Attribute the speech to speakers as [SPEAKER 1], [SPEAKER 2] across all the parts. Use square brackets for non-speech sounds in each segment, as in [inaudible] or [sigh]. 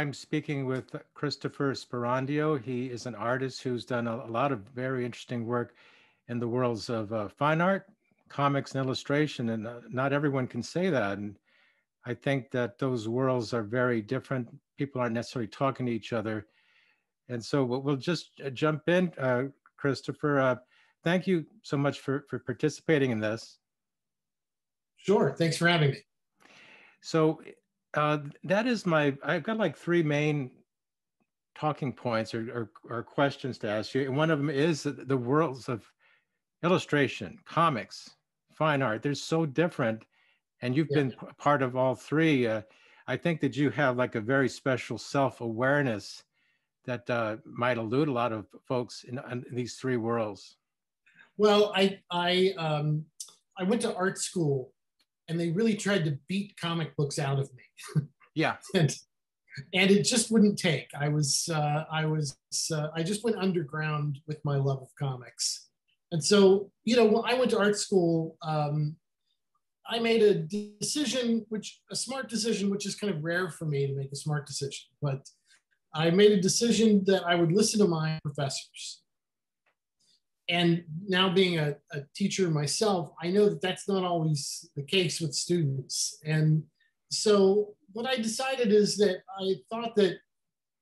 [SPEAKER 1] I'm speaking with Christopher Sperandio. He is an artist who's done a, a lot of very interesting work in the worlds of uh, fine art, comics, and illustration. And uh, not everyone can say that. And I think that those worlds are very different. People aren't necessarily talking to each other. And so we'll just uh, jump in, uh, Christopher. Uh, thank you so much for, for participating in this.
[SPEAKER 2] Sure. Thanks for having me.
[SPEAKER 1] So uh, that is my, I've got like three main talking points or, or, or, questions to ask you. And one of them is the worlds of illustration, comics, fine art. They're so different. And you've yeah. been part of all three. Uh, I think that you have like a very special self awareness that uh, might elude a lot of folks in, in, these three worlds.
[SPEAKER 2] Well, I, I, um, I went to art school and they really tried to beat comic books out of me. [laughs]
[SPEAKER 1] yeah.
[SPEAKER 2] and, and it just wouldn't take. I was, uh, I was, uh, I just went underground with my love of comics. And so, you know, when I went to art school, um, I made a decision, which a smart decision, which is kind of rare for me to make a smart decision, but I made a decision that I would listen to my professors and now being a, a, teacher myself, I know that that's not always the case with students. And so what I decided is that I thought that,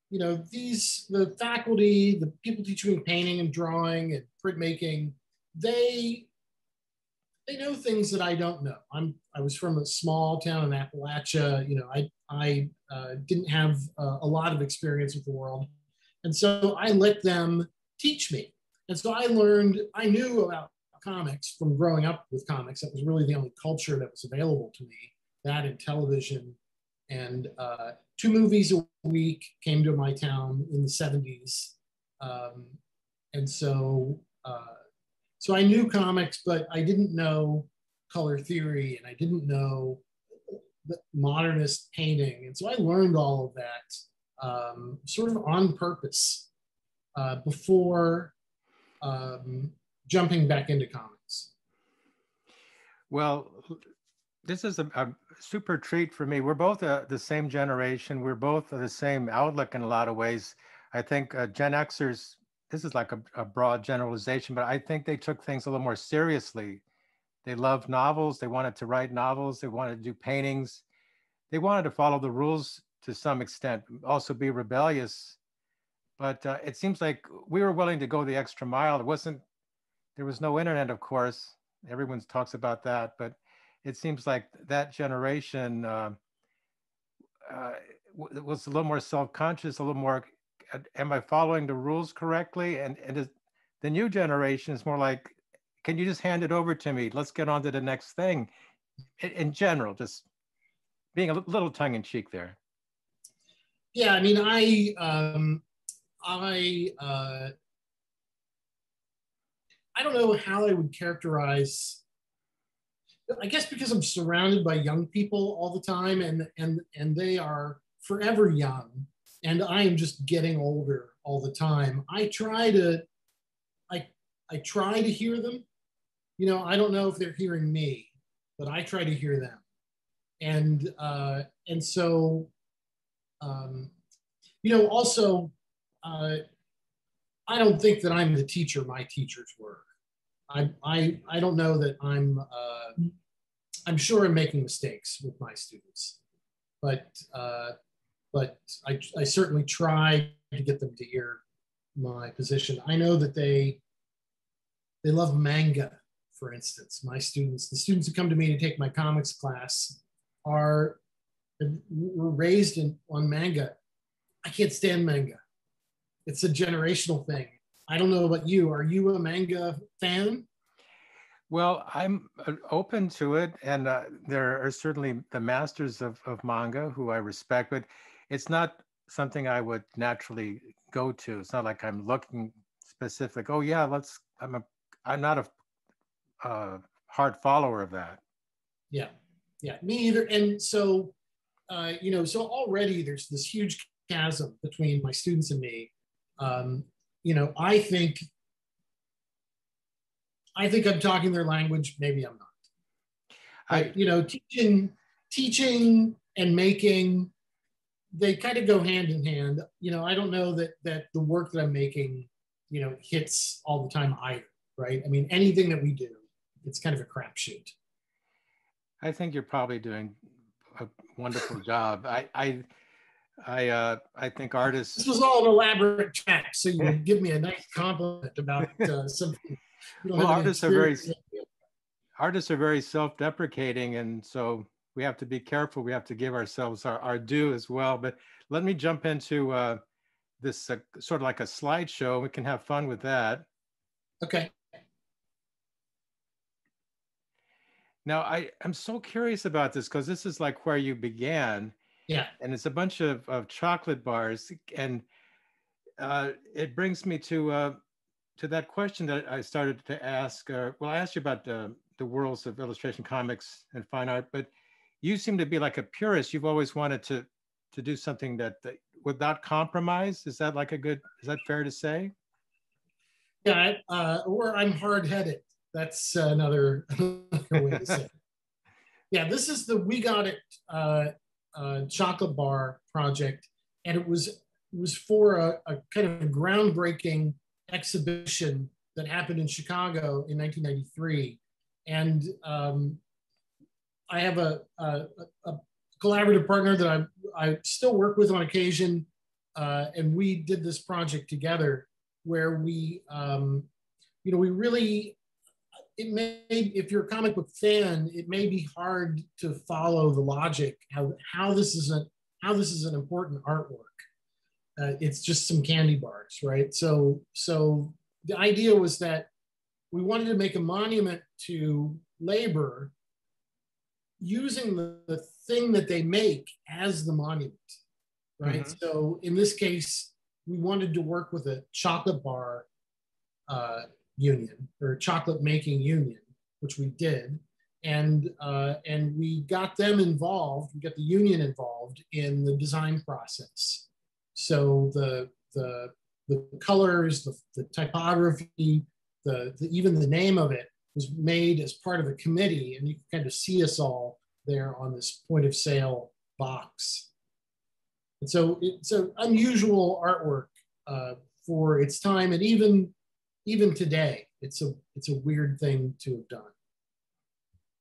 [SPEAKER 2] you know, these, the faculty, the people teaching painting and drawing and printmaking, they, they know things that I don't know. I'm, I was from a small town in Appalachia. You know, I, I uh, didn't have uh, a lot of experience with the world. And so I let them teach me and so I learned, I knew about comics from growing up with comics. That was really the only culture that was available to me, that and television. And uh, two movies a week came to my town in the 70s. Um, and so, uh, so I knew comics, but I didn't know color theory and I didn't know modernist painting. And so I learned all of that um, sort of on purpose uh, before um, jumping back into comics?
[SPEAKER 1] Well, this is a, a super treat for me. We're both uh, the same generation. We're both the same outlook in a lot of ways. I think uh, Gen Xers, this is like a, a, broad generalization, but I think they took things a little more seriously. They loved novels. They wanted to write novels. They wanted to do paintings. They wanted to follow the rules to some extent, also be rebellious but uh, it seems like we were willing to go the extra mile. It wasn't, there was no internet, of course. Everyone talks about that, but it seems like that generation uh, uh, was a little more self-conscious, a little more, am I following the rules correctly? And, and is, the new generation is more like, can you just hand it over to me? Let's get on to the next thing. In, in general, just being a little tongue in cheek there.
[SPEAKER 2] Yeah, I mean, I um, I uh, I don't know how I would characterize. I guess because I'm surrounded by young people all the time, and and and they are forever young, and I am just getting older all the time. I try to, I I try to hear them. You know, I don't know if they're hearing me, but I try to hear them, and uh, and so, um, you know, also uh, I don't think that I'm the teacher my teachers were. I, I, I don't know that I'm, uh, I'm sure I'm making mistakes with my students, but, uh, but I, I certainly try to get them to hear my position. I know that they, they love manga, for instance. My students, the students who come to me to take my comics class are were raised in, on manga. I can't stand manga it's a generational thing. I don't know about you. Are you a manga fan?
[SPEAKER 1] Well, I'm uh, open to it, and uh, there are certainly the masters of, of manga who I respect, but it's not something I would naturally go to. It's not like I'm looking specific. Oh yeah, let's. I'm a. I'm not a uh, hard follower of that.
[SPEAKER 2] Yeah, yeah, me either. And so, uh, you know, so already there's this huge chasm between my students and me um, you know, I think I think I'm talking their language. Maybe I'm not. I, you know, teaching, teaching and making they kind of go hand in hand. You know, I don't know that that the work that I'm making, you know, hits all the time either, right? I mean, anything that we do, it's kind of a crapshoot.
[SPEAKER 1] I think you're probably doing a wonderful job. I, I, I, uh, I think artists.
[SPEAKER 2] This was all an elaborate check, so you give me a nice compliment about uh, something.
[SPEAKER 1] Well, artists are very artists are very self-deprecating, and so we have to be careful. We have to give ourselves our, our due as well. But let me jump into uh, this uh, sort of like a slideshow. We can have fun with that.
[SPEAKER 2] Okay.
[SPEAKER 1] Now, I, I'm so curious about this because this is like where you began.
[SPEAKER 2] Yeah.
[SPEAKER 1] And it's a bunch of, of chocolate bars. And uh, it brings me to uh, to that question that I started to ask. Uh, well, I asked you about the, the worlds of illustration, comics, and fine art, but you seem to be like a purist. You've always wanted to to do something that, that without compromise. Is that like a good? Is that fair to say?
[SPEAKER 2] Yeah, uh, or I'm hard headed. That's another, [laughs] another way to say. It. [laughs] Yeah, this is the we got it uh, chocolate bar project, and it was it was for a, a kind of a groundbreaking exhibition that happened in Chicago in 1993, and um, I have a, a, a, collaborative partner that I, I still work with on occasion, uh, and we did this project together where we, um, you know, we really, it may, if you're a comic book fan, it may be hard to follow the logic how how this is a how this is an important artwork. Uh, it's just some candy bars, right? So so the idea was that we wanted to make a monument to labor using the, the thing that they make as the monument, right? Mm-hmm. So in this case, we wanted to work with a chocolate bar uh, union or chocolate making union, which we did. And, uh, and we got them involved, we got the union involved in the design process. So the, the, the colors, the, the typography, the, the, even the name of it was made as part of a committee, and you can kind of see us all there on this point of sale box. And so it's an unusual artwork uh, for its time, and even even today, it's a it's a weird thing to have done.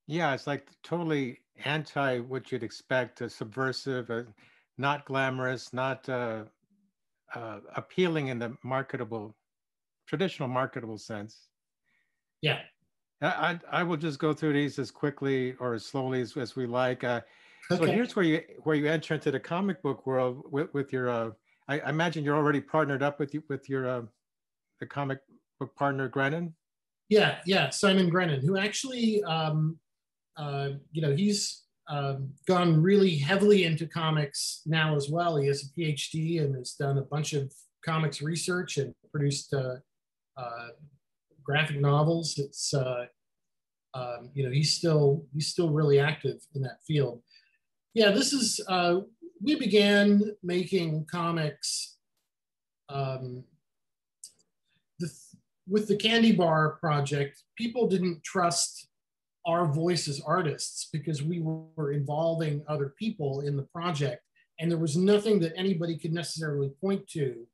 [SPEAKER 1] Yeah, it's like totally anti what you'd expect, a subversive, a, not glamorous, not uh, uh, appealing in the marketable, traditional marketable sense.
[SPEAKER 2] Yeah,
[SPEAKER 1] I, I will just go through these as quickly or as slowly as, as we like. Uh, okay. So here's where you where you enter into the comic book world with, with your. Uh, I, I, imagine you're already partnered up with you with your uh, the comic book partner Grennan.
[SPEAKER 2] Yeah, yeah, Simon Grennan, who actually, um, uh, you know, he's um, gone really heavily into comics now as well. He has a PhD and has done a bunch of comics research and produced uh, uh, graphic novels. It's uh, um, you know he's still he's still really active in that field. Yeah, this is uh, we began making comics um, with the Candy Bar project. People didn't trust our voice as artists because we were involving other people in the project, and there was nothing that anybody could necessarily point to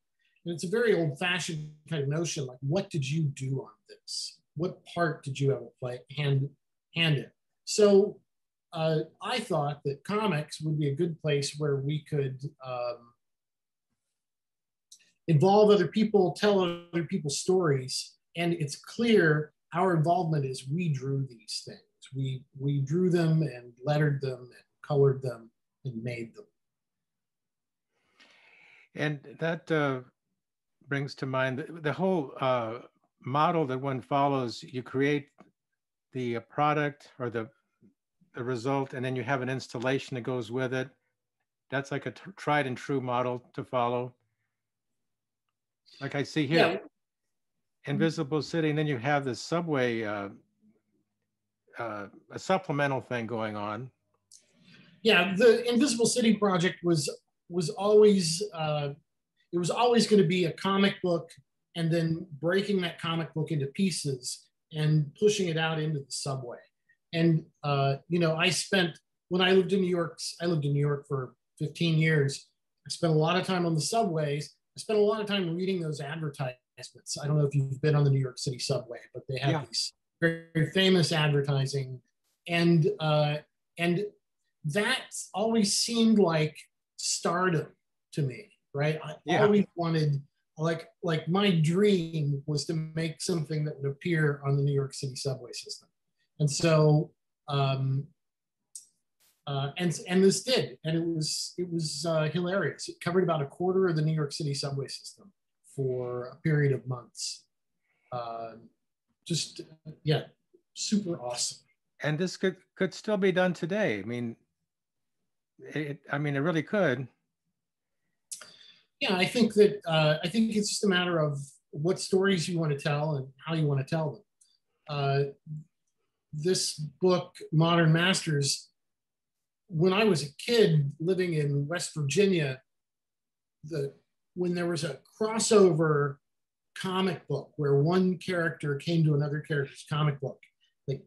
[SPEAKER 2] and it's a very old fashioned kind of notion like, what did you do on this? What part did you ever play hand, hand in? So uh, I thought that comics would be a good place where we could um, involve other people, tell other people's stories. And it's clear our involvement is we drew these things. We, we drew them and lettered them and colored them and made them.
[SPEAKER 1] And that uh, brings to mind the, the whole uh, model that one follows. You create the uh, product or the the result, and then you have an installation that goes with it. That's like a tried and true model to follow. Like I see here, yeah. Invisible City, and then you have the subway, uh, uh, a supplemental thing going on.
[SPEAKER 2] Yeah, the Invisible City project was was always uh, it was always going to be a comic book and then breaking that comic book into pieces and pushing it out into the subway. And, uh, you know, I spent, when I lived in New York, I lived in New York for 15 years. I spent a lot of time on the subways. I spent a lot of time reading those advertisements. I don't know if you've been on the New York City subway, but they have yeah. these very, famous advertising, and uh, and that always seemed like stardom to me, right? I yeah. always wanted like like my dream was to make something that would appear on the New York City subway system, and so um, uh, and and this did, and it was it was uh, hilarious. It covered about a quarter of the New York City subway system for a period of months. Uh, just yeah, super awesome.
[SPEAKER 1] And this could could still be done today. I mean, it, I mean, it really could.
[SPEAKER 2] Yeah, I think that uh, I think it's just a matter of what stories you want to tell and how you want to tell them. Uh, this book, Modern Masters, when I was a kid living in West Virginia, the when there was a crossover comic book where one character came to another character's comic book, like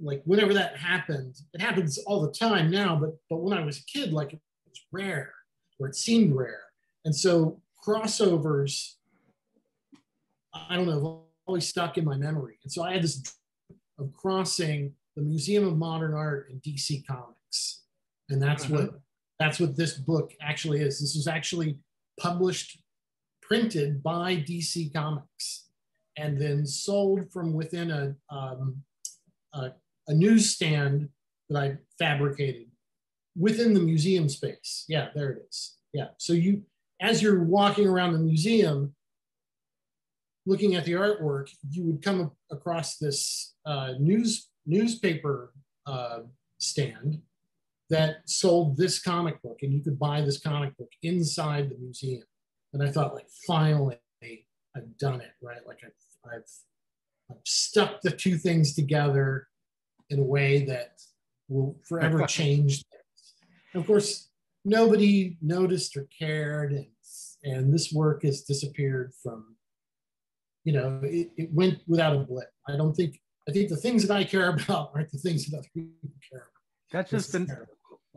[SPEAKER 2] like whenever that happened, it happens all the time now, but but when I was a kid, like it was rare, or it seemed rare. And so crossovers, I don't know, always stuck in my memory. And so I had this of crossing the Museum of Modern Art and DC Comics. And that's what mm-hmm. that's what this book actually is. This was actually published, printed by DC Comics, and then sold from within a, um, a, a newsstand that I fabricated within the museum space. Yeah, there it is. Yeah. So you, as you're walking around the museum, looking at the artwork, you would come across this uh, news newspaper uh, stand that sold this comic book, and you could buy this comic book inside the museum. And I thought, like, finally, I've done it, right? Like, I've, I've, I've stuck the two things together in a way that will forever change things. of course, nobody noticed or cared, and, and this work has disappeared from, you know, it, it went without a blip. I don't think, I think the things that I care [laughs] about aren't the things that other people care about.
[SPEAKER 1] That's just the,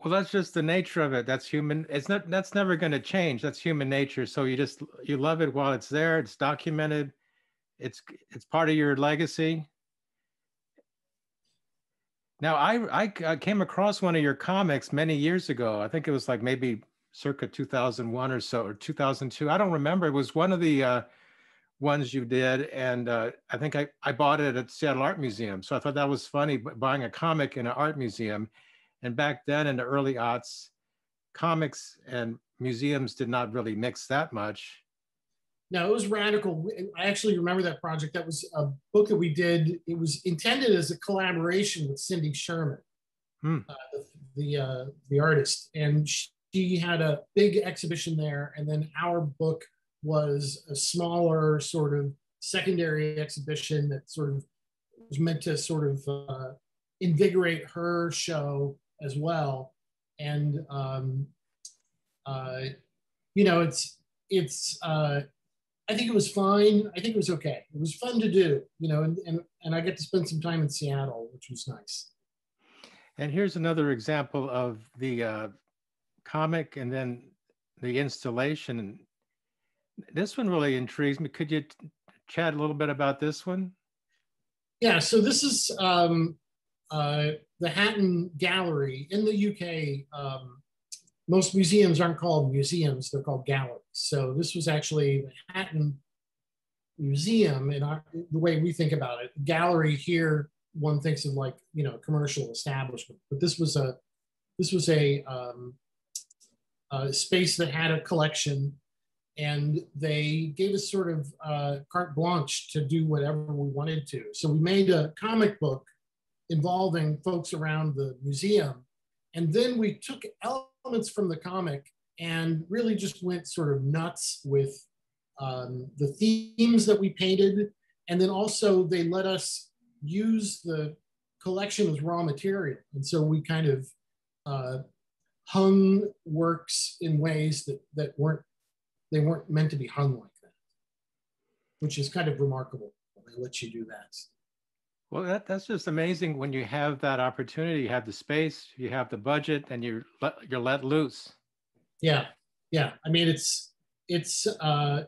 [SPEAKER 1] well, that's just the nature of it. That's human. It's not. That's never going to change. That's human nature. So you just you love it while it's there. It's documented. It's it's part of your legacy. Now, I I came across one of your comics many years ago. I think it was like maybe circa 2001 or so, or 2002. I don't remember. It was one of the uh, ones you did, and uh, I think I I bought it at Seattle Art Museum. So I thought that was funny, buying a comic in an art museum and back then in the early aughts, comics and museums did not really mix that much.
[SPEAKER 2] No, it was radical. I actually remember that project. That was a book that we did. It was intended as a collaboration with Cindy Sherman, hmm. uh, the the, uh, the artist, and she had a big exhibition there. And then our book was a smaller sort of secondary exhibition that sort of was meant to sort of uh, invigorate her show as well. And um, uh, you know, it's it's. Uh, I think it was fine. I think it was okay. It was fun to do, you know, and, and, and I get to spend some time in Seattle, which was nice.
[SPEAKER 1] And here's another example of the uh, comic and then the installation. This one really intrigues me. Could you chat a little bit about this one?
[SPEAKER 2] Yeah, so this is um, uh, the Hatton Gallery in the UK. Um, most museums aren't called museums; they're called galleries. So this was actually the Hatton Museum, and the way we think about it, gallery here, one thinks of like you know commercial establishment, but this was a this was a, um, a space that had a collection and they gave us sort of uh, carte blanche to do whatever we wanted to. So we made a comic book involving folks around the museum. And then we took elements from the comic and really just went sort of nuts with um, the themes that we painted. And then also they let us use the collection as raw material. And so we kind of uh, hung works in ways that, that weren't, they weren't meant to be hung like that, which is kind of remarkable. They let you do that.
[SPEAKER 1] Well, that, that's just amazing when you have that opportunity. You have the space, you have the budget, and you're let, you're let loose.
[SPEAKER 2] Yeah, yeah. I mean, it's it's uh,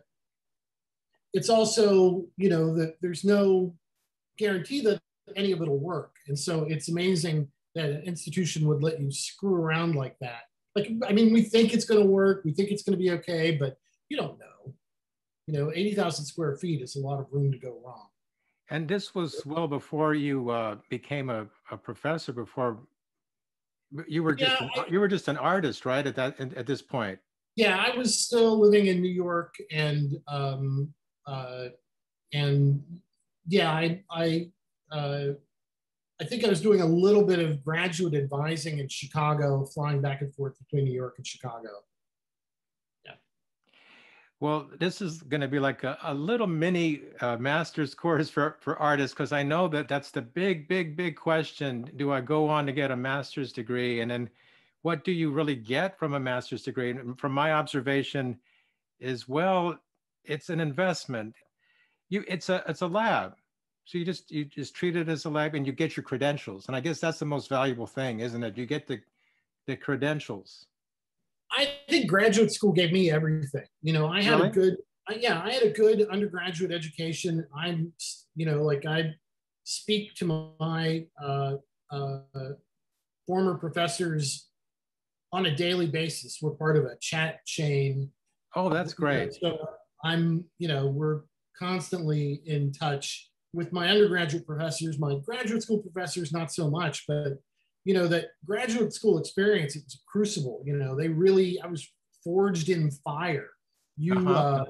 [SPEAKER 2] it's also you know that there's no guarantee that any of it'll work, and so it's amazing that an institution would let you screw around like that. Like, I mean, we think it's going to work, we think it's going to be okay, but you don't know. You know, eighty thousand square feet is a lot of room to go wrong.
[SPEAKER 1] And this was well before you uh, became a, a professor. Before you were just
[SPEAKER 2] Yeah,
[SPEAKER 1] an, you were just an artist, right? At that at this point.
[SPEAKER 2] yeah, I was still living in New York, and um, uh, and yeah, I I uh, I think I was doing a little bit of graduate advising in Chicago, flying back and forth between New York and Chicago.
[SPEAKER 1] Well, this is going to be like a, a little mini uh, master's course for, for artists because I know that that's the big, big, big question. Do I go on to get a master's degree? And then what do you really get from a master's degree? And from my observation is, well, it's an investment. You, it's a, it's a lab. So you just, you just treat it as a lab and you get your credentials. And I guess that's the most valuable thing, isn't it? You get the, the credentials.
[SPEAKER 2] I think graduate school gave me everything. You know, I had
[SPEAKER 1] Really?
[SPEAKER 2] a good, I, yeah, I had a good undergraduate education. I'm, you know, like I speak to my uh, uh, former professors on a daily basis. We're part of a chat chain.
[SPEAKER 1] Oh, that's great.
[SPEAKER 2] So I'm, you know, we're constantly in touch with my undergraduate professors, my graduate school professors, not so much, but you know, that graduate school experience, it was a crucible, you know, they really, I was forged in fire. You,
[SPEAKER 1] Uh-huh.
[SPEAKER 2] uh,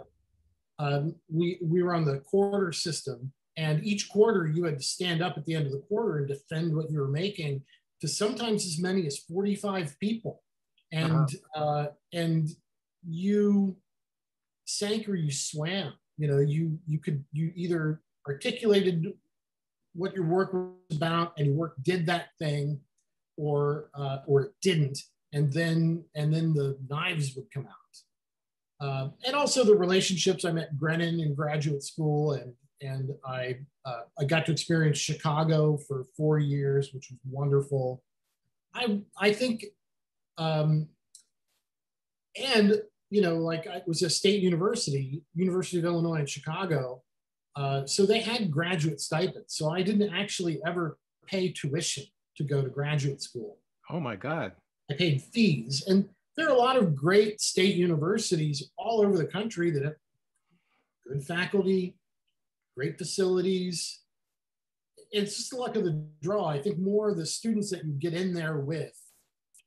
[SPEAKER 2] um, we, we were on the quarter system and each quarter you had to stand up at the end of the quarter and defend what you were making to sometimes as many as 45 people. And, uh, and you sank or you swam, you know, you, you could, you either articulated what your work was about and your work did that thing or uh, or it didn't and then and then the knives would come out um, and also the relationships i met Grennan in graduate school and and i uh, i got to experience chicago for four years which was wonderful i i think um, and you know like it was a state university university of illinois in chicago uh, so they had graduate stipends. So I didn't actually ever pay tuition to go to graduate school.
[SPEAKER 1] Oh my God.
[SPEAKER 2] I paid fees. And there are a lot of great state universities all over the country that have good faculty, great facilities. It's just the luck of the draw. I think more of the students that you get in there with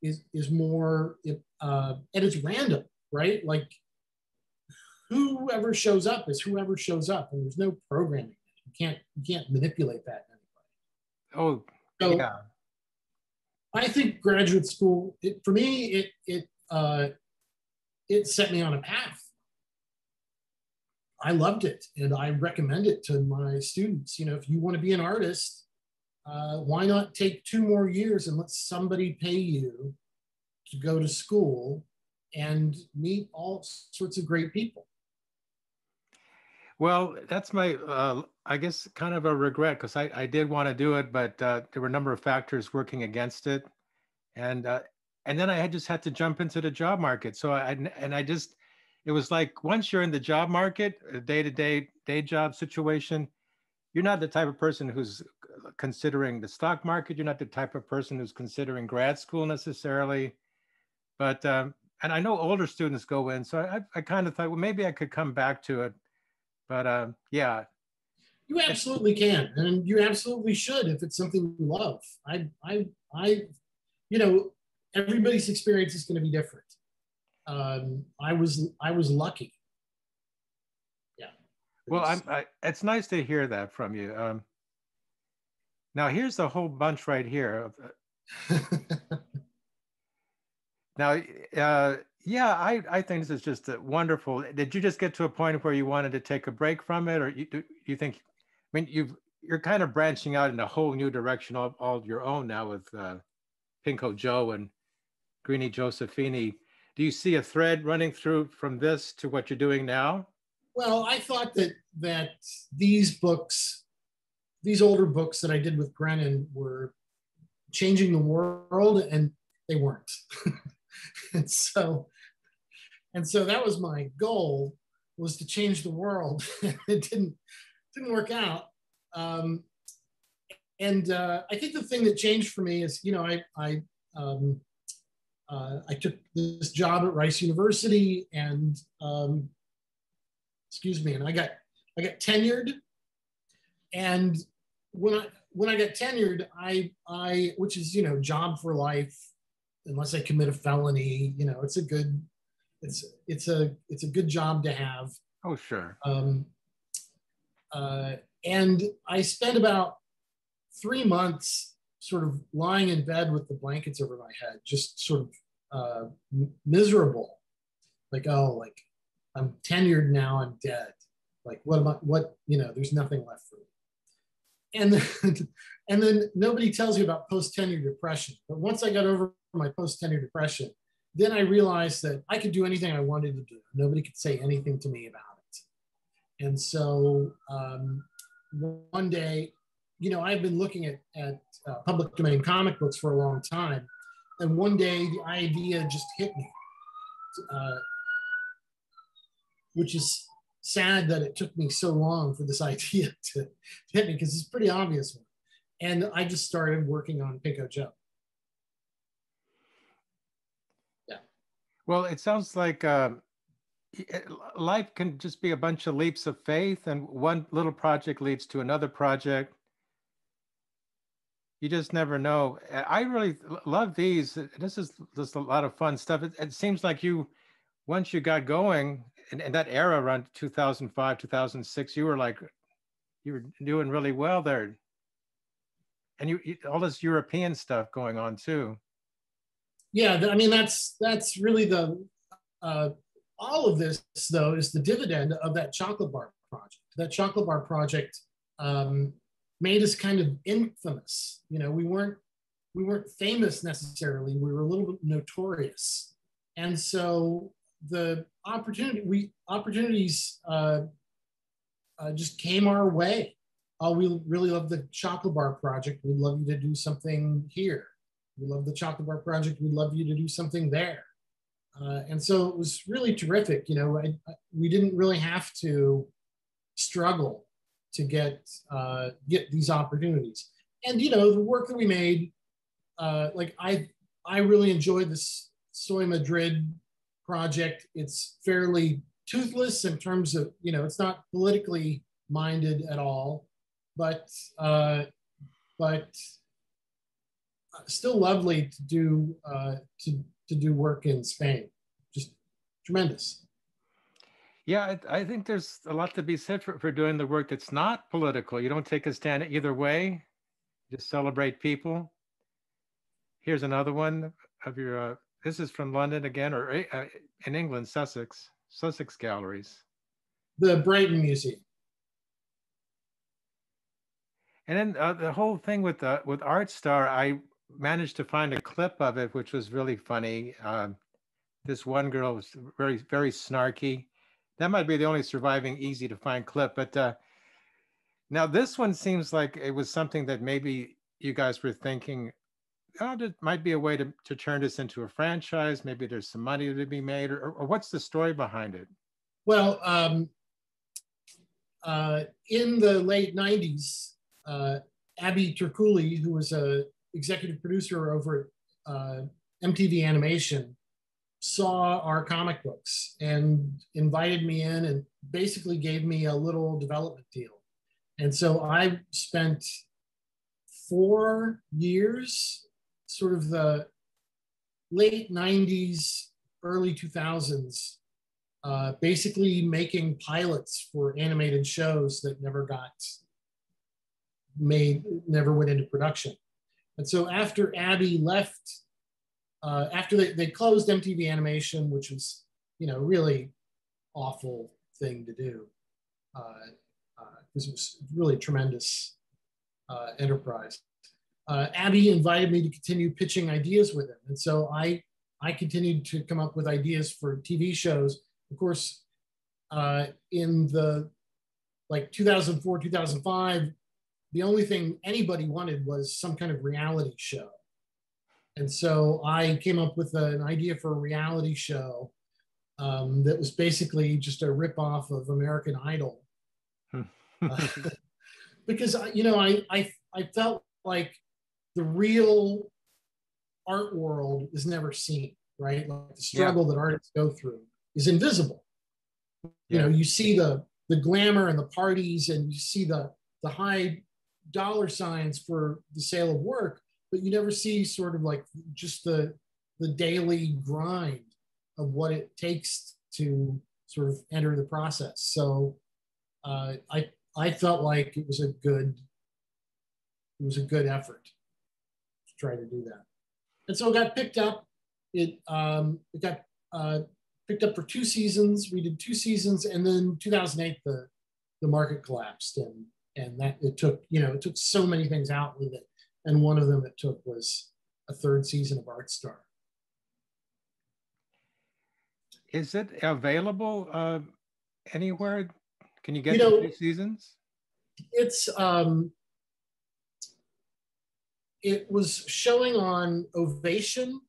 [SPEAKER 2] is, is more, uh, and it's random, right? Like whoever shows up is whoever shows up, and there's no programming. You can't you can't manipulate that in
[SPEAKER 1] Oh,
[SPEAKER 2] any way. So
[SPEAKER 1] yeah.
[SPEAKER 2] I think graduate school, it, for me, it it uh, it set me on a path. I loved it, and I recommend it to my students. You know, if you want to be an artist, uh, why not take two more years and let somebody pay you to go to school and meet all sorts of great people.
[SPEAKER 1] Well, that's my, uh, I guess, kind of a regret because I, I did want to do it, but uh, there were a number of factors working against it, and uh, and then I had just had to jump into the job market. So I and I just, it was like once you're in the job market, a day to day day job situation, you're not the type of person who's considering the stock market. You're not the type of person who's considering grad school necessarily, but um, and I know older students go in, so I I kind of thought, well, maybe I could come back to it but uh, yeah,
[SPEAKER 2] You absolutely can, and you absolutely should if it's something you love. I, I, I, you know, everybody's experience is going to be different. Um, I was, I was lucky. Yeah.
[SPEAKER 1] well, I'm. I, it's nice to hear that from you. Um, now, here's the whole bunch right here. uh, [laughs] Now, uh, yeah, I, I think this is just uh, wonderful. Did you just get to a point where you wanted to take a break from it, or you do you think? I mean, you've you're kind of branching out in a whole new direction all, all your own now with uh, Pinko Joe and Greenie Josephinie. Do you see a thread running through from this to what you're doing now?
[SPEAKER 2] Well, I thought that that these books, these older books that I did with Grennan were changing the world, and they weren't. [laughs] and so, and so that was my goal was to change the world. [laughs] it didn't didn't work out. Um, and uh, I think the thing that changed for me is, you know, I I um, uh, I took this job at Rice University, and um, excuse me, and I got I got tenured, and when I when I got tenured, I I which is you know job for life, unless I commit a felony, you know, it's a good it's it's a it's a good job to have.
[SPEAKER 1] Oh sure.
[SPEAKER 2] Um, uh, and I spent about three months sort of lying in bed with the blankets over my head, just sort of uh, miserable. Like, oh, like I'm tenured now, I'm dead. Like, what am I, what, you know, there's nothing left for me. And then, [laughs] and then nobody tells you about post tenure depression. But once I got over my post tenure depression, then I realized that I could do anything I wanted to do. Nobody could say anything to me about it. And so um, one day you know, I've been looking at, at uh, public domain comic books for a long time. And one day the idea just hit me, uh, which is sad that it took me so long for this [laughs] idea to hit me because it's pretty obvious one. And I just started working on Pinko Joe.
[SPEAKER 1] Well, it sounds like uh, eh, life can just be a bunch of leaps of faith, and one little project leads to another project you just never know. Eh, I really love these. Eh, this is just a lot of fun stuff. It, it seems like you, once you got going in, in, that era around 2005, 2006, you were like, you were doing really well there. And you all this European stuff going on too.
[SPEAKER 2] Yeah, I mean that's that's really the uh, all of this though is the dividend of that chocolate bar project. That chocolate bar project um, made us kind of infamous. You know, we weren't we weren't famous necessarily. We were a little bit notorious, and so the opportunity we opportunities uh, uh, just came our way. Uh, we really love the chocolate bar project. We'd love you to do something here. We love the chocolate bar project. We'd love you to do something there. Uh, and so it was really terrific. You know, I, I, we didn't really have to struggle to get uh, get these opportunities. And you know, the work that we made, uh, like I I really enjoyed this Soy Madrid project. It's fairly toothless in terms of you know, it's not politically minded at all, but uh, but still lovely to do uh, to to do work in Spain. Just tremendous.
[SPEAKER 1] Yeah, I, I, think there's a lot to be said for, for doing the work that's not political. You don't take a stand either way. just celebrate people. Here's another one of your. Uh, this is from London again, or uh, in England, Sussex, Sussex Galleries.
[SPEAKER 2] The Brighton Museum.
[SPEAKER 1] And then uh, the whole thing with the with Artstar, I managed to find a clip of it, which was really funny. Um, this one girl was very very snarky that might be the only surviving easy to find clip. But uh, now this one seems like it was something that maybe you guys were thinking, oh, there might be a way to, to turn this into a franchise. Maybe there's some money to be made, or, or what's the story behind it?
[SPEAKER 2] Well, um, uh, in the late 90s, uh, Abby Terkuhle, who was a executive producer over at uh, MTV Animation, saw our comic books and invited me in and basically gave me a little development deal. And so I spent four years, sort of the late 90s, early 2000s, uh, basically making pilots for animated shows that never got made, never went into production. And so after Abby left uh, after they, they closed MTV Animation, which was, you know, really awful thing to do because uh, uh, it was really tremendous uh, enterprise. Uh, Abby invited me to continue pitching ideas with him. And so I, I continued to come up with ideas for TV shows. Of course, uh, in the like 2004, 2005, the only thing anybody wanted was some kind of reality show. And so I came up with an idea for a reality show um, that was basically just a ripoff of American Idol. uh, [laughs] [laughs] because you know, I, I I felt like the real art world is never seen, right? Like the struggle yeah. that artists go through is invisible. Yeah. You know, you see the the glamour and the parties, and you see the the high dollar signs for the sale of work, but you never see sort of like just the the daily grind of what it takes to sort of enter the process. So uh, I I felt like it was a good it was a good effort to try to do that. And so it got picked up. It um, it got uh, picked up for two seasons. We did two seasons, and then 2008 the the market collapsed, and and that it took you know it took so many things out with it, and one of them it took was a third season of art star
[SPEAKER 1] Is it available uh, anywhere? Can you get you know, seasons?
[SPEAKER 2] It's um, it was showing on Ovation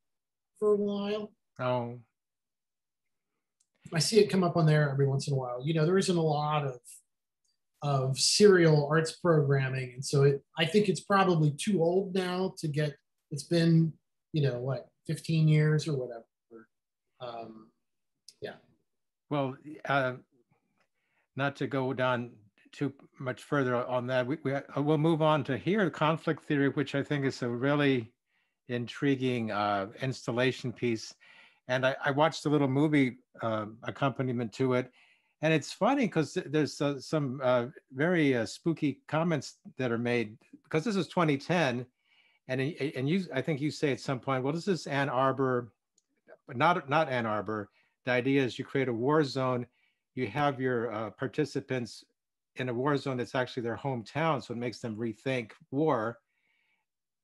[SPEAKER 2] for a while.
[SPEAKER 1] Oh.
[SPEAKER 2] I see it come up on there every once in a while. You know, there isn't a lot of of serial arts programming, and so it, I think it's probably too old now to get. It's been, you know, what, 15 years or whatever. Um, yeah.
[SPEAKER 1] Well, uh, not to go down too much further on that, we, we, uh, we'll move on to here, conflict theory, which I think is a really intriguing uh, installation piece. And I, I, watched a little movie uh, accompaniment to it. And it's funny because there's uh, some uh, very uh, spooky comments that are made because this is 2010. And, and you, I think you say at some point, well, this is Ann Arbor, not, not Ann Arbor. The idea is you create a war zone, you have your participants in a war zone that's actually their hometown, so it makes them rethink war.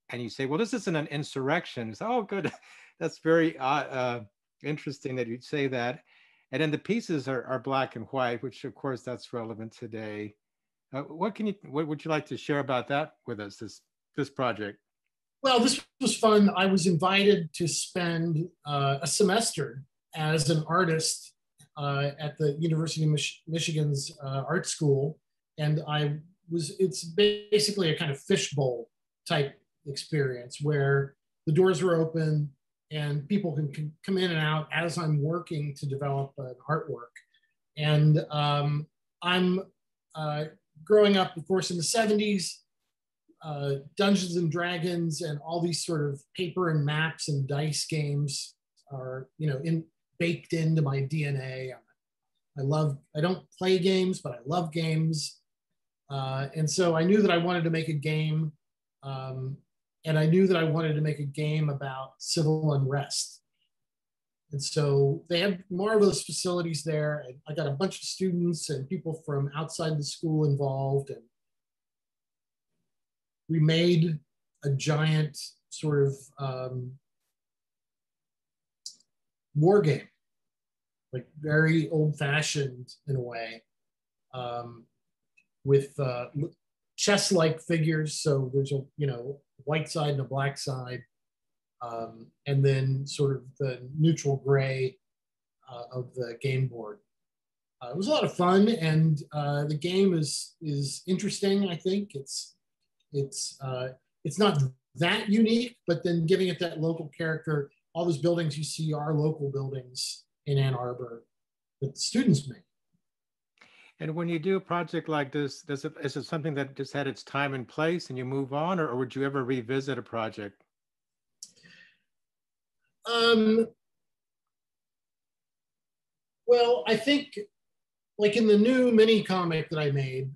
[SPEAKER 1] And you say, well, this isn't an insurrection. It's, oh, good. [laughs] that's very uh, uh, interesting that you'd say that. And then the pieces are, are black and white, which of course that's relevant today. Uh, what can you, what would you like to share about that with us, this, this project?
[SPEAKER 2] Well, this was fun. I was invited to spend uh, a semester as an artist uh, at the University of Mich- Michigan's uh, art school and I was it's basically a kind of fishbowl type experience where the doors were open and people can, can come in and out as I'm working to develop an artwork. And um, I'm uh, growing up, of course, in the 70s, uh, Dungeons and Dragons and all these sort of paper and maps and dice games are, you know, in, baked into my DNA. I love, I don't play games, but I love games. Uh, and so I knew that I wanted to make a game. Um, and I knew that I wanted to make a game about civil unrest. And so they have marvelous facilities there. And I got a bunch of students and people from outside the school involved. And we made a giant sort of um, war game, like very old fashioned in a way. Um, with uh, chess-like figures. So there's a you know white side and a black side, um, and then sort of the neutral gray uh, of the game board. Uh, it was a lot of fun, and uh, the game is is interesting. I think it's it's uh, it's not that unique, but then giving it that local character. All those buildings you see are local buildings in Ann Arbor that the students made.
[SPEAKER 1] And when you do a project like this, does it is it something that just had its time and place and you move on, or, or would you ever revisit a project?
[SPEAKER 2] Um, well, I think like in the new mini comic that I made,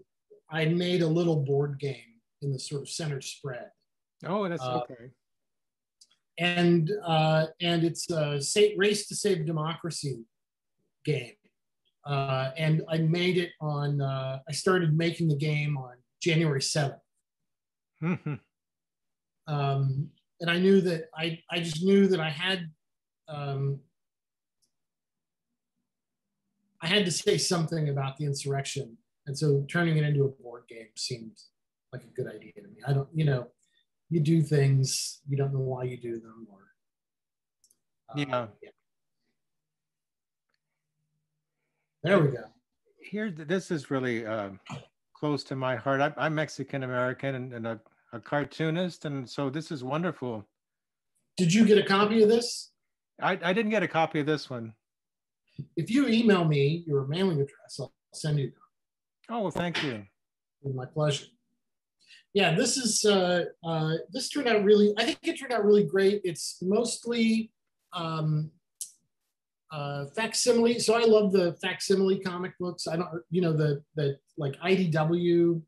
[SPEAKER 2] I made a little board game in the sort of center spread.
[SPEAKER 1] Oh, that's uh, okay.
[SPEAKER 2] And uh, and it's a race to save democracy game. Uh, and I made it on, uh, I started making the game on January 7th. Mm-hmm. Um, and I knew that I, I just knew that I had, um, I had to say something about the insurrection. And so turning it into a board game seemed like a good idea to me. I don't, you know, you do things, you don't know why you do them or.
[SPEAKER 1] Yeah. yeah.
[SPEAKER 2] There we go.
[SPEAKER 1] Here, this is really uh, close to my heart. I, I'm Mexican American and, and a, a cartoonist, and so this is wonderful.
[SPEAKER 2] Did you get a copy of this?
[SPEAKER 1] I, I didn't get a copy of this one.
[SPEAKER 2] If you email me your mailing address, I'll send you.
[SPEAKER 1] Oh, well, thank you.
[SPEAKER 2] My pleasure. Yeah, this is uh, uh, this turned out really. I think it turned out really great. It's mostly um, uh, facsimile. So I love the facsimile comic books. I don't, you know, the the like IDW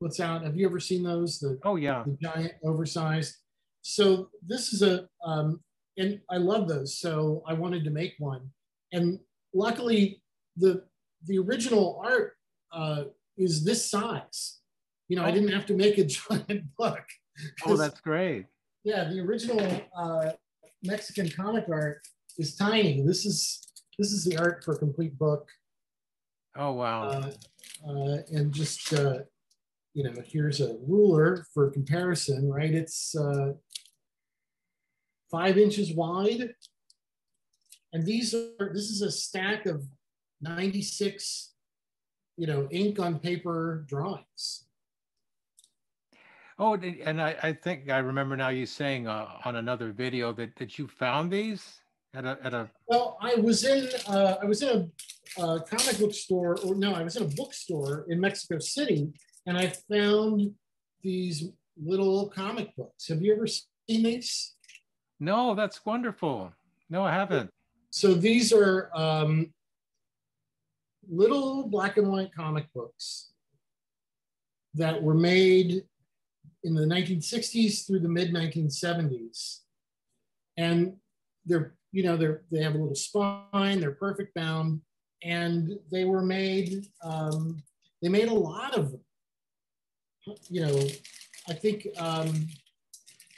[SPEAKER 2] puts out. Have you ever seen those? The
[SPEAKER 1] oh yeah,
[SPEAKER 2] the giant oversized. So this is a, um, and I love those. So I wanted to make one, and luckily the the original art uh, is this size. You know, oh. I didn't have to make a [laughs] giant book.
[SPEAKER 1] Oh, that's great.
[SPEAKER 2] Yeah, the original uh, Mexican comic art is tiny. This is this is the art for a complete book.
[SPEAKER 1] Oh wow!
[SPEAKER 2] Uh, uh, and just uh, you know, here's a ruler for comparison. Right, it's uh, five inches wide, and these are this is a stack of ninety six, you know, ink on paper drawings.
[SPEAKER 1] Oh, and I, I think I remember now you saying uh, on another video that, that you found these at a, at a.
[SPEAKER 2] Well, I was in uh, I was in a, a comic book store, or no, I was in a bookstore in Mexico City, and I found these little comic books. Have you ever seen these?
[SPEAKER 1] No, that's wonderful. No, I haven't.
[SPEAKER 2] So these are um, little black and white comic books that were made in the 1960s through the mid 1970s. And they're, you know, they're, they have a little spine, they're perfect bound, and they were made, um, they made a lot of them. You know, I think um,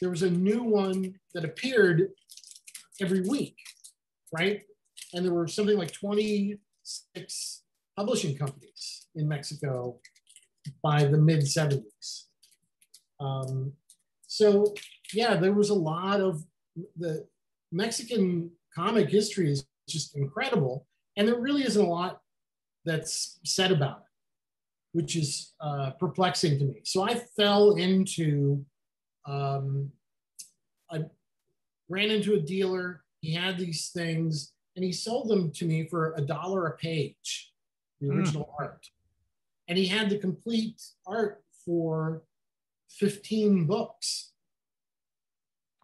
[SPEAKER 2] there was a new one that appeared every week, right? And there were something like 26 publishing companies in Mexico by the mid 70s. Um, so yeah, there was a lot of the Mexican comic history is just incredible, and there really isn't a lot that's said about it, which is uh, perplexing to me. So I fell into, um, I ran into a dealer. He had these things, and he sold them to me for a dollar a page, the hmm. original mm. art, and he had the complete art for 15 books.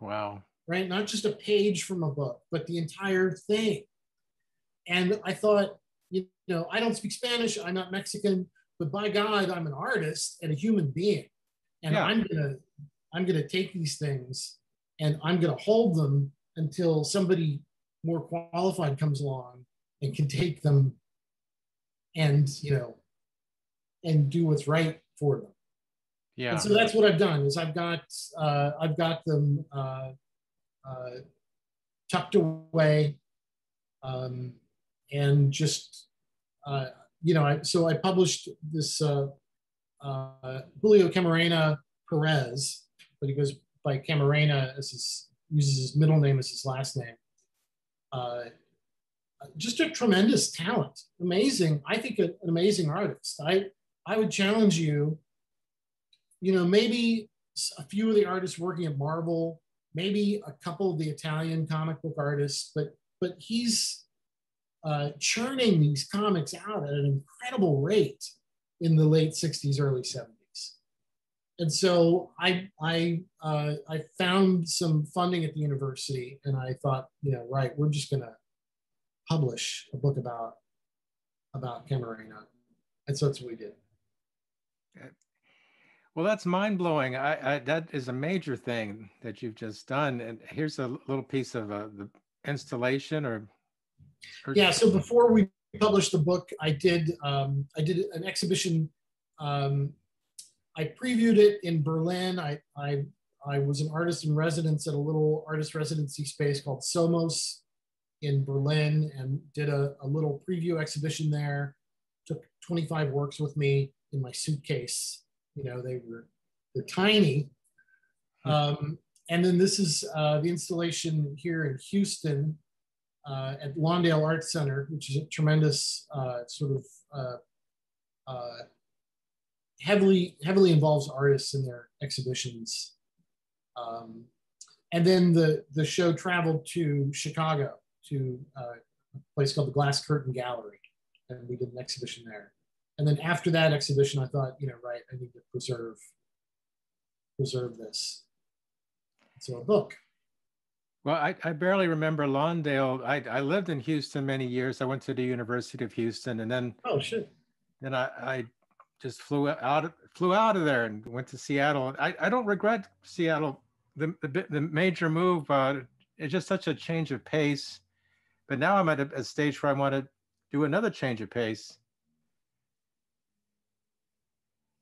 [SPEAKER 1] Wow.
[SPEAKER 2] Right? Not just a page from a book, but the entire thing. And I thought, you know, I don't speak Spanish, I'm not Mexican, but by God, I'm an artist and a human being. And yeah. I'm gonna I'm gonna take these things and I'm gonna hold them until somebody more qualified comes along and can take them and you know and do what's right for them.
[SPEAKER 1] Yeah.
[SPEAKER 2] And so that's what I've done is I've got uh, I've got them uh, uh, tucked away, um, and just uh, you know I, so I published this uh, uh, Julio Camarena Perez, but he goes by Camarena as his uses his middle name as his last name. just a tremendous talent, amazing. I think an amazing artist. I I would challenge you you know, maybe a few of the artists working at Marvel, maybe a couple of the Italian comic book artists, but but he's uh, churning these comics out at an incredible rate in the late 60s, early 70s. And so I I uh, I found some funding at the university, and I thought, you know, right, we're just gonna publish a book about about Camarena, and so that's what we did.
[SPEAKER 1] Well, that's mind blowing. I, I, that is a major thing that you've just done. And here's a little piece of uh, the installation, or,
[SPEAKER 2] or, yeah. So before we published the book, I did um, I did an exhibition. Um, I previewed it in Berlin. I, I I was an artist in residence at a little artist residency space called Somos in Berlin, and did a, a little preview exhibition there. Took 25 works with me in my suitcase you know, they were they're tiny. Hmm. Um, and then this is uh, the installation here in Houston. uh, at Lawndale Art Center, which is a tremendous uh, sort of uh, uh, heavily heavily involves artists in their exhibitions. Um, and then the the show traveled to Chicago to uh, a place called the Glass Curtain Gallery, and we did an exhibition there. And then after that exhibition, I thought, you know, right, I need to preserve preserve this. So a book.
[SPEAKER 1] Well, I, I barely remember Lawndale. I, I lived in Houston many years. I went to the University of Houston, and then
[SPEAKER 2] oh shit,
[SPEAKER 1] then I, I just flew out flew out of there and went to Seattle. I, I don't regret Seattle. The the, the major move. Uh, it's just such a change of pace. But now I'm at a, a stage where I want to do another change of pace.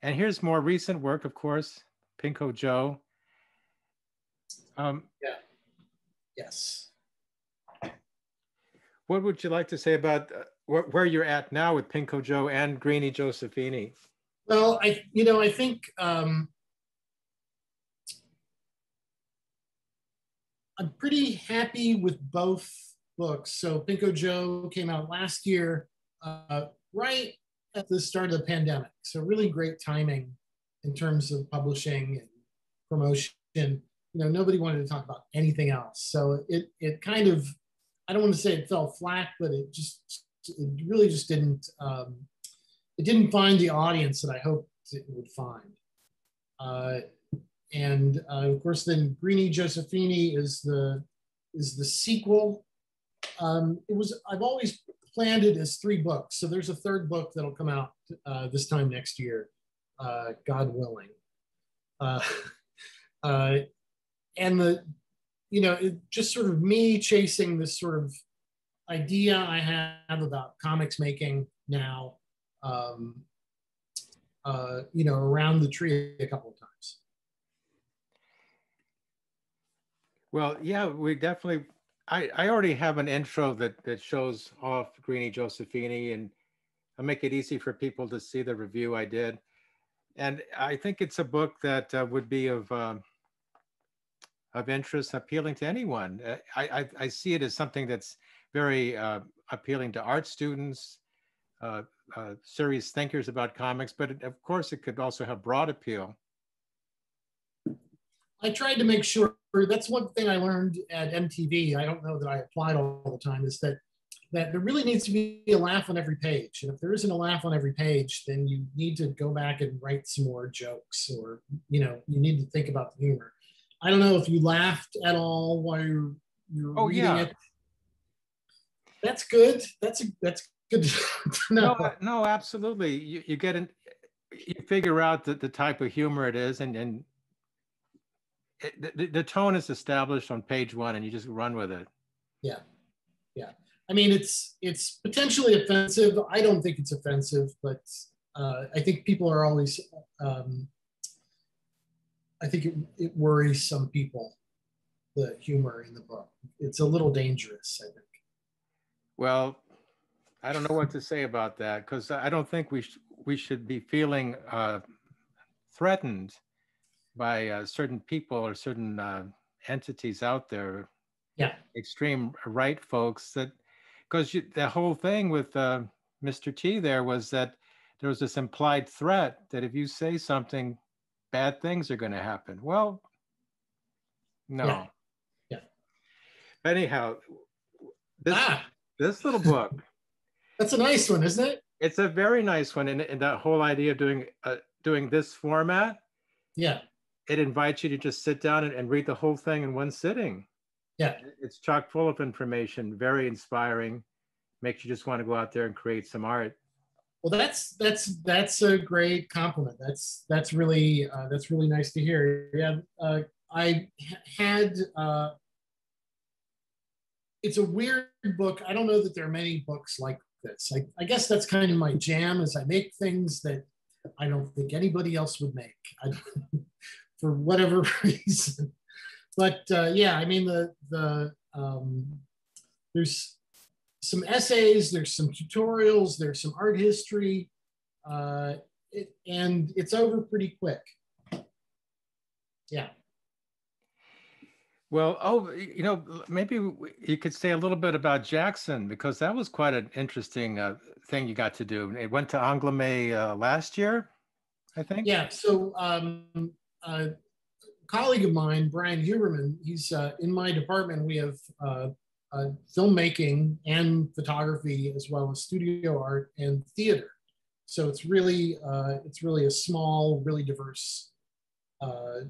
[SPEAKER 1] And here's more recent work, of course, Pinko Joe.
[SPEAKER 2] Um, yeah. Yes.
[SPEAKER 1] What would you like to say about uh, wh where you're at now with Pinko Joe and Greenie Josephinie?
[SPEAKER 2] Well, I you know I think um, I'm pretty happy with both books. So Pinko Joe came out last year, uh, right at the start of the pandemic. So really great timing in terms of publishing and promotion you know, nobody wanted to talk about anything else. So it it kind of, I don't want to say it fell flat, but it just it really just didn't um, it didn't find the audience that I hoped it would find. Uh, and uh, of course, then Greenie Josephinie is the is the sequel. Um, it was I've always planned it as three books, so there's a third book that'll come out uh, this time next year, uh, God willing. Uh, [laughs] uh, and the you know it, just sort of me chasing this sort of idea i have about comics making now um, uh, you know around the tree a couple of times
[SPEAKER 1] well yeah we definitely i i already have an intro that that shows off greenie josephinie and i'll make it easy for people to see the review i did and i think it's a book that uh, would be of um, of interest appealing to anyone. Uh, I, I, I see it as something that's very uh, appealing to art students, uh, uh, serious thinkers about comics, but it, of course it could also have broad appeal.
[SPEAKER 2] I tried to make sure, that's one thing I learned at MTV, I don't know that I applied all the time, is that that there really needs to be a laugh on every page. And if there isn't a laugh on every page, then you need to go back and write some more jokes or, you know, you need to think about the humor. I don't know if you laughed at all while you're you're oh, reading yeah. it. That's good. That's a, that's good [laughs]
[SPEAKER 1] No, uh, no, absolutely. You, you get in, you figure out the, the type of humor it is, and and the, the tone is established on page one, and you just run with it.
[SPEAKER 2] Yeah, yeah. I mean, it's it's potentially offensive. I don't think it's offensive, but uh, I think people are always um, I think it, it worries some people, the humor in the book. It's a little dangerous, I think.
[SPEAKER 1] Well, I don't know what to say about that because I don't think we sh- we should be feeling uh, threatened by uh, certain people or certain uh, entities out there.
[SPEAKER 2] Yeah,
[SPEAKER 1] extreme right folks that because the whole thing with uh, Mr. T there was that there was this implied threat that if you say something bad things are going to happen. Well, no.
[SPEAKER 2] Yeah. yeah.
[SPEAKER 1] Anyhow, this ah. this little book. [laughs]
[SPEAKER 2] That's a nice one, isn't it?
[SPEAKER 1] It's a very nice one, and, and that whole idea of doing uh, doing this format.
[SPEAKER 2] Yeah.
[SPEAKER 1] It invites you to just sit down and, and read the whole thing in one sitting.
[SPEAKER 2] Yeah.
[SPEAKER 1] It's chock full of information, very inspiring, makes you just want to go out there and create some art.
[SPEAKER 2] Well, that's that's that's a great compliment. That's that's really uh, that's really nice to hear. Yeah, uh, I had. Uh, it's a weird book. I don't know that there are many books like this. I, I guess that's kind of my jam. Is I make things that I don't think anybody else would make, I, for whatever [laughs] reason. But uh, yeah, I mean the the um, there's some essays, there's some tutorials, there's some art history, uh, it, and it's over pretty quick. Yeah.
[SPEAKER 1] Well, oh, you know, maybe you could say a little bit about Jackson because that was quite an interesting uh, thing you got to do. It went to Angoulême uh, last year, I think.
[SPEAKER 2] Yeah. So, um, a colleague of mine, Brian Huberman, he's uh, in my department. We have uh, filmmaking and photography, as well as studio art and theater. So it's really uh, it's really a small, really diverse uh,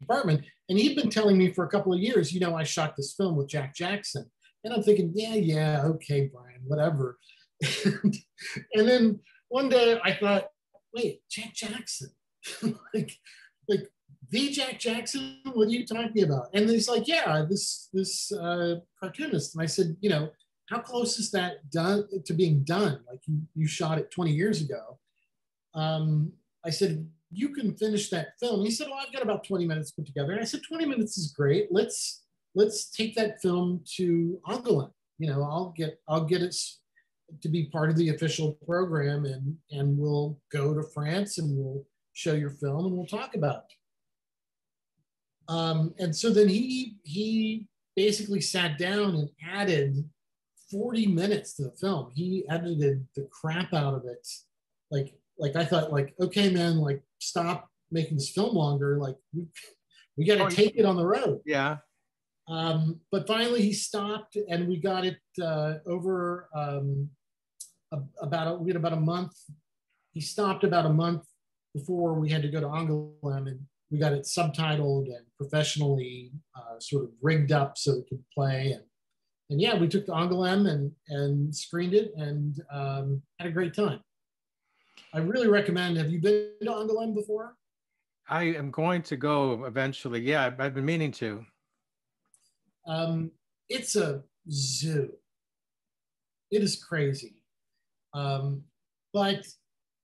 [SPEAKER 2] department. And he'd been telling me for a couple of years, you know, I shot this film with Jack Jackson. And I'm thinking, yeah, yeah, okay, Brian, whatever. [laughs] and, then one day I thought, wait, Jack Jackson, [laughs] like, like the Jack Jackson, what are you talking about? And he's like, yeah, this this uh, cartoonist. And I said, you know, how close is that done to being done? Like you, you shot it 20 years ago. Um, I said, you can finish that film. He said, well, I've got about 20 minutes put together. And I said, 20 minutes is great. Let's let's take that film to Angoulême. You know, I'll get I'll get it to be part of the official program and and we'll go to France and we'll show your film and we'll talk about it. Um, and so then he he basically sat down and added 40 minutes to the film. He edited the crap out of it. Like like I thought like okay man like stop making this film longer. Like we, we got to oh, take it on the road.
[SPEAKER 1] Yeah.
[SPEAKER 2] Um, but finally he stopped and we got it uh, over um, a, about a, we had about a month. He stopped about a month before we had to go to Angoulême and we got it subtitled and professionally uh, sort of rigged up so it could play. And, and yeah, we took to Angoulême and, and screened it and um, had a great time. I really recommend. Have you been to Angoulême before?
[SPEAKER 1] I am going to go eventually. Yeah, I've been meaning to.
[SPEAKER 2] Um, it's a zoo. It is crazy. Um, but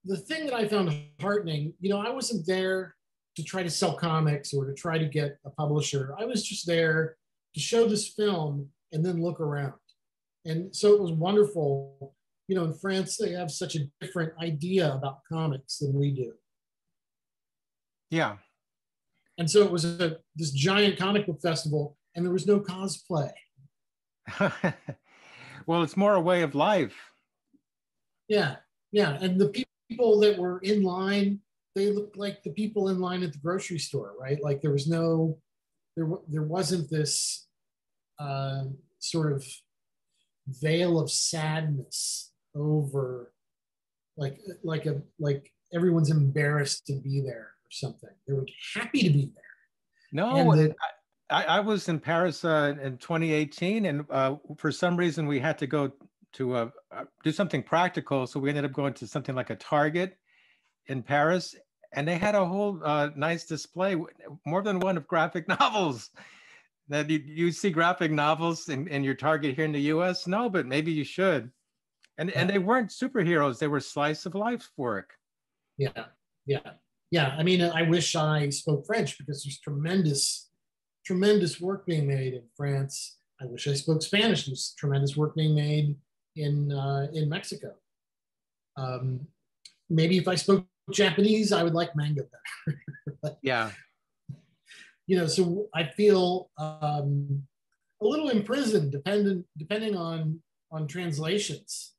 [SPEAKER 2] the thing that I found heartening, you know, I wasn't there to try to sell comics or to try to get a publisher. I was just there to show this film and then look around. And so it was wonderful you know, in France, they have such a different idea about comics than we do.
[SPEAKER 1] Yeah.
[SPEAKER 2] And so it was a, this giant comic book festival, and there was no cosplay. [laughs]
[SPEAKER 1] well, it's more a way of life.
[SPEAKER 2] Yeah, yeah. And the people that were in line, they looked like the people in line at the grocery store, right? Like there was no, there, there wasn't this uh, sort of veil of sadness over like like a like everyone's embarrassed to be there or something. They were happy to be there.
[SPEAKER 1] No, the, I, I, was in Paris uh, in 2018, and uh, for some reason we had to go to uh, uh, do something practical. So we ended up going to something like a Target in Paris, and they had a whole uh, nice display, more than one of graphic [laughs] novels. That you, you see graphic novels in, in your Target here in the U.S. No, but maybe you should and and they weren't superheroes they were slice of life work
[SPEAKER 2] yeah yeah yeah i mean i wish i spoke french because there's tremendous tremendous work being made in france i wish i spoke spanish there's tremendous work being made in uh, in mexico um, maybe if i spoke japanese i would like manga
[SPEAKER 1] better [laughs] yeah
[SPEAKER 2] you know so i feel um, a little imprisoned dependent depending on on translations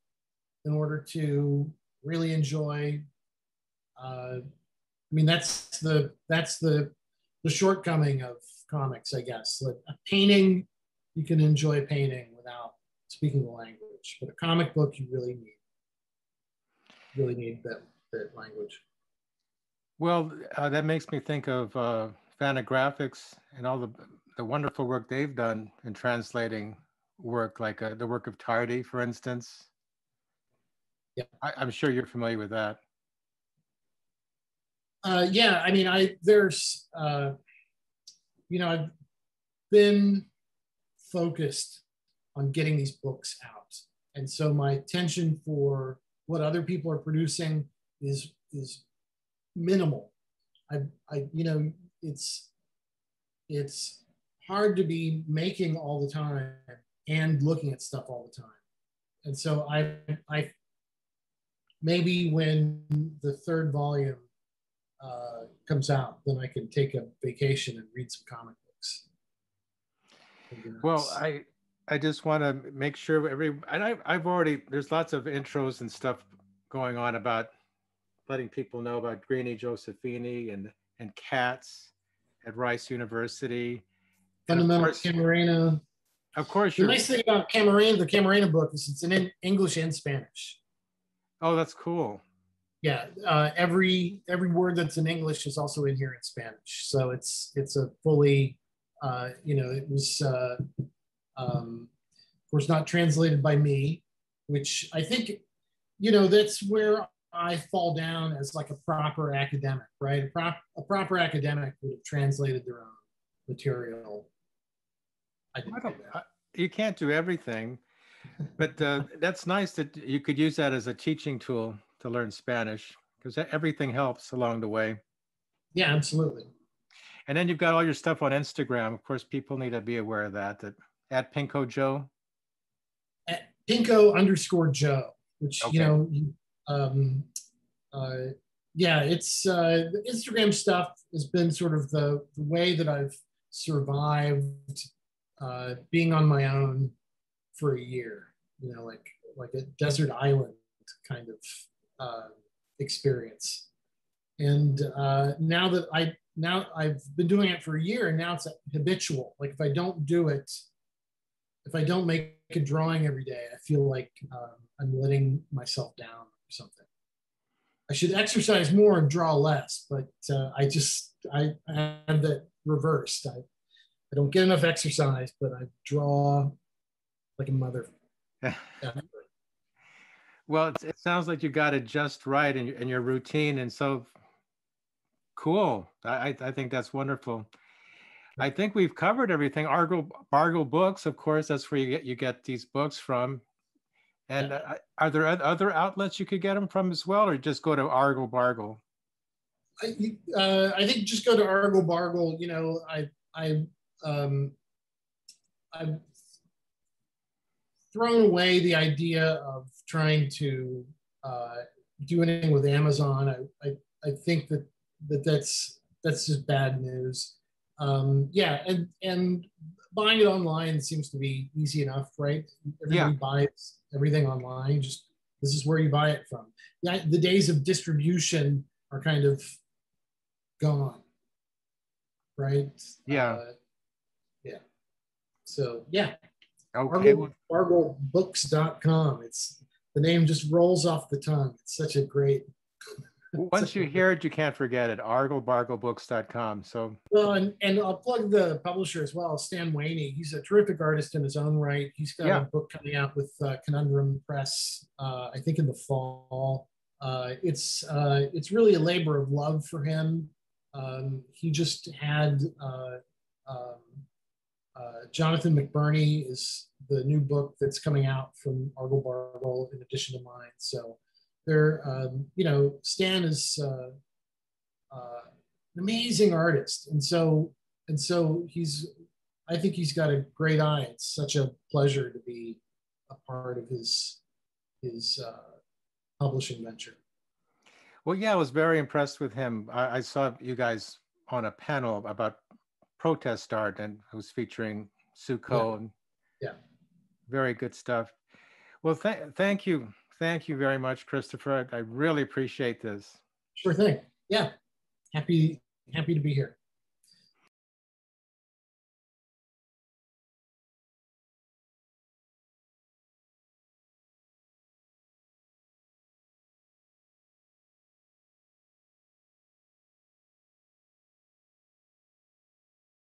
[SPEAKER 2] in order to really enjoy. Uh, I mean, that's the that's the the shortcoming of comics, I guess. Like a painting, you can enjoy painting without speaking the language, but a comic book, you really need really need that that language.
[SPEAKER 1] Well, uh, that makes me think of uh, Fantagraphics and all the the wonderful work they've done in translating work, like uh, the work of Tardi, for instance.
[SPEAKER 2] Yeah,
[SPEAKER 1] I, am sure you're familiar with that.
[SPEAKER 2] Uh, yeah, I mean, I there's, uh, you know, I've been focused on getting these books out, and so my attention for what other people are producing is is minimal. I, I, you know, it's it's hard to be making all the time and looking at stuff all the time, and so I I maybe when the third volume uh, comes out, then I can take a vacation and read some comic books. books.
[SPEAKER 1] Well, I I just want to make sure every and I I've already there's lots of intros and stuff going on about letting people know about Greenie Josephinie and and cats at Rice University.
[SPEAKER 2] Fundamental Camarena.
[SPEAKER 1] Of course,
[SPEAKER 2] the nice thing about Camarena, the Camarena book is it's in English and Spanish.
[SPEAKER 1] Oh, that's cool.
[SPEAKER 2] Yeah, uh, every every word that's in English is also in here in Spanish. So it's it's a fully, uh, you know, it was, uh, um, of course, not translated by me, which I think, you know, that's where I fall down as like a proper academic, right? A, prop, a proper academic would have translated their own material.
[SPEAKER 1] I, I don't, I, you can't do everything, but uh, [laughs] that's nice that you could use that as a teaching tool to learn Spanish because everything helps along the way.
[SPEAKER 2] Yeah, absolutely.
[SPEAKER 1] And then you've got all your stuff on Instagram. Of course, people need to be aware of that. That at Pinko Joe.
[SPEAKER 2] At Pinko underscore Joe, which okay. you know um, uh, yeah, it's uh, the Instagram stuff has been sort of the, the way that I've survived uh, being on my own for a year. You know, like like a desert island kind of uh, experience. And uh, now that I now I've been doing it for a year, and now it's habitual. Like if I don't do it, if I don't make a drawing every day, I feel like um, I'm letting myself down or something. I should exercise more and draw less, but uh, I just I, I have that reversed. I I don't get enough exercise, but I draw like a mother. [laughs]
[SPEAKER 1] well, it sounds like you got it just right in your, in your routine, and so cool. I I think that's wonderful. I think we've covered everything. Argle Bargle Books, of course, that's where you get you get these books from. And uh, are there other outlets you could get them from as well, or just go to Argle Bargle?
[SPEAKER 2] I, uh, I think just go to Argle Bargle. You know, I I um, I've thrown away the idea of trying to uh, do anything with Amazon. I, I I think that that that's that's just bad news. Um, yeah, and and buying it online seems to be easy enough, right? Everybody yeah. buys everything online. Just this is where you buy it from. Yeah, the days of distribution are kind of gone, right?
[SPEAKER 1] Yeah. Uh,
[SPEAKER 2] yeah. So yeah.
[SPEAKER 1] Okay.
[SPEAKER 2] Argle, ArgleBooks.com. It's the name just rolls off the tongue. It's such a great
[SPEAKER 1] once you hear it, you can't forget it. ArgleBargleBooks.com. So
[SPEAKER 2] well, and, and I'll plug the publisher as well, Stan Waney. He's a terrific artist in his own right. He's got yeah. a book coming out with uh, Conundrum Press, uh, I think in the fall. Uh, it's uh, it's really a labor of love for him. Um, he just had uh, um, uh, Jonathan McBurney is the new book that's coming out from Argle Bargle in addition to mine. So they're, um, you know, Stan is uh, uh, an amazing artist, and so and so he's. I think he's got a great eye. It's such a pleasure to be a part of his his uh, publishing venture.
[SPEAKER 1] Well, yeah, I was very impressed with him. I, I saw you guys on a panel about protest art, and it was featuring Sue Coe.
[SPEAKER 2] Yeah.
[SPEAKER 1] And
[SPEAKER 2] yeah.
[SPEAKER 1] Very good stuff. Well, th- thank you Thank you very much, Christopher. I really appreciate this.
[SPEAKER 2] Sure thing. Yeah. Happy happy to be here.